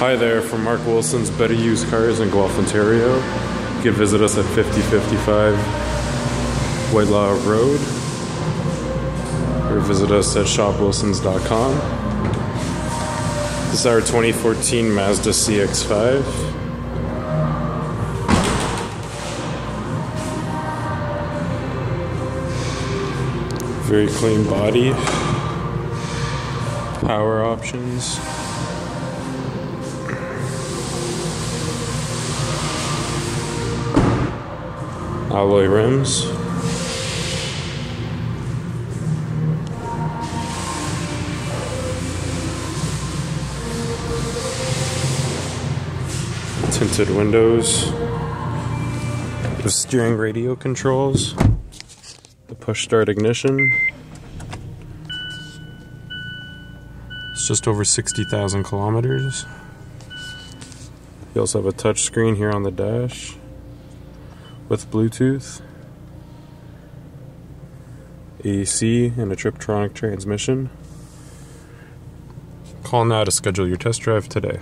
Hi there, from Mark Wilson's Better Used Cars in Guelph, Ontario. You can visit us at 5055 Whitelaw Road or visit us at shopwilsons.com. This is our 2014 Mazda CX5. Very clean body. Power options. Alloy rims. Tinted windows. The steering radio controls. The push start ignition. It's just over 60,000 kilometers. You also have a touch screen here on the dash with Bluetooth, AC, and a Triptronic transmission. Call now to schedule your test drive today.